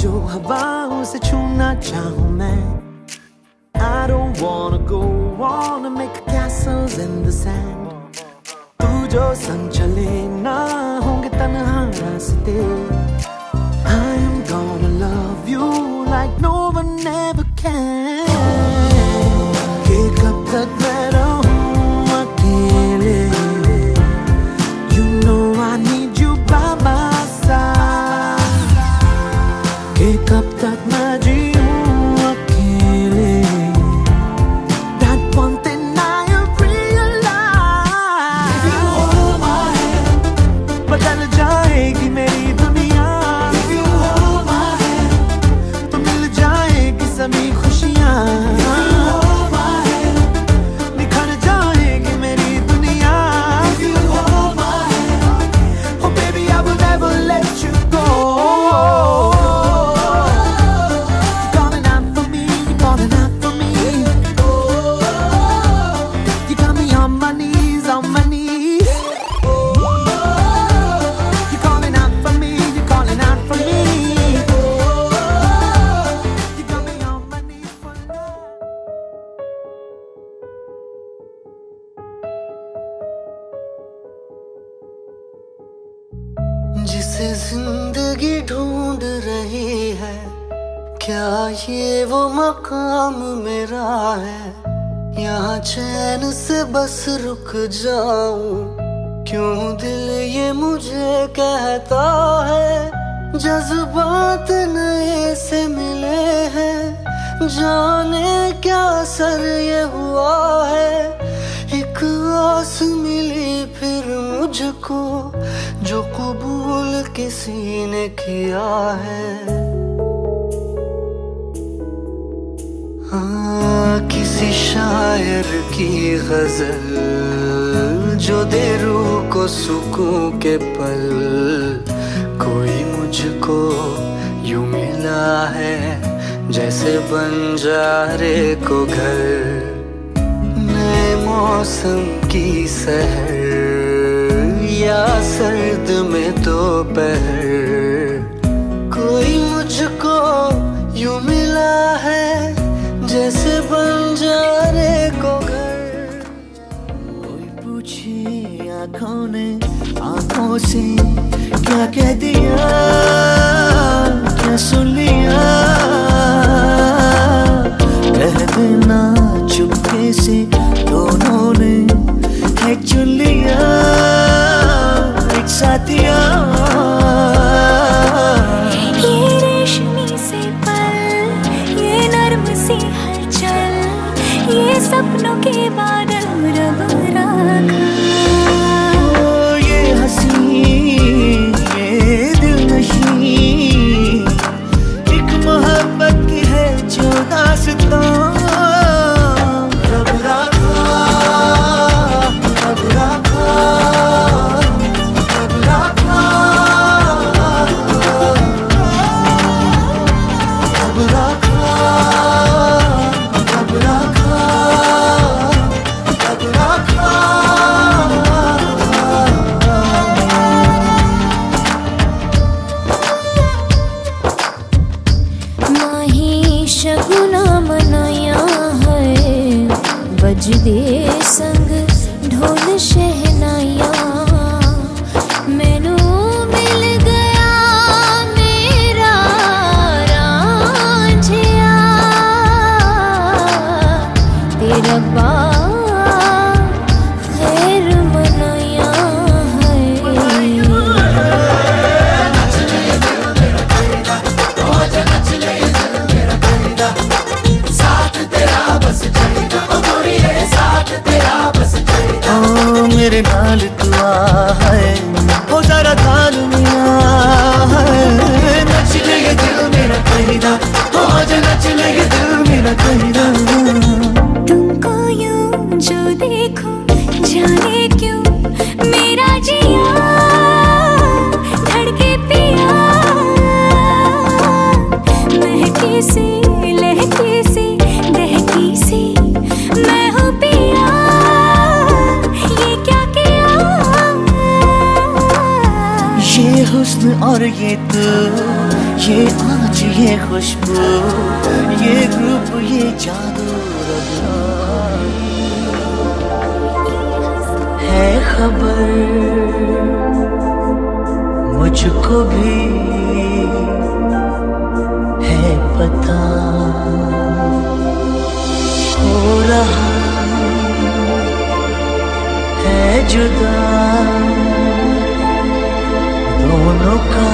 जो हवाओं से छूना चाहूँ मैं I don't wanna go on and make castles in the sand तू जो संग चले ना होंगे तन्हा रास्ते Yeah. क्या ये वो मकाम मेरा है? यहाँ चैन से बस रुक जाऊँ। क्यों दिल ये मुझे कहता है? जज्बात नए से मिले हैं। जाने क्या सर ये हुआ है? एक आस मिली फिर मुझको, जो कबूल किसी ने किया है। किसी शायर की गज़ल, जो दे रूह को सुकून के पल। कोई मुझको यूँ मिला है, जैसे बंजारे को घर। नए मौसम की सहर, या सर्द में दोपहर। आँखों ने आँखों से क्या कह दिया? क्या सुन लिया? कह देना चुपके से दोनों ने है चुन लिया। एक साथिया Cüdi आजा नच ले दिल मेरा कहिदा तुमको यूँ जो देखो जाने क्यों? मेरा जिया धड़के पिया। महकी सी लहकी सी दहकी सी मैं हूँ पिया। ये क्या किया? ये हुस्न और ये तू ये आज ये खुशबू, ये ग्रुप, ये जादू है खबर मुझको भी, है पता। हो रहा है जुदा, दोनों का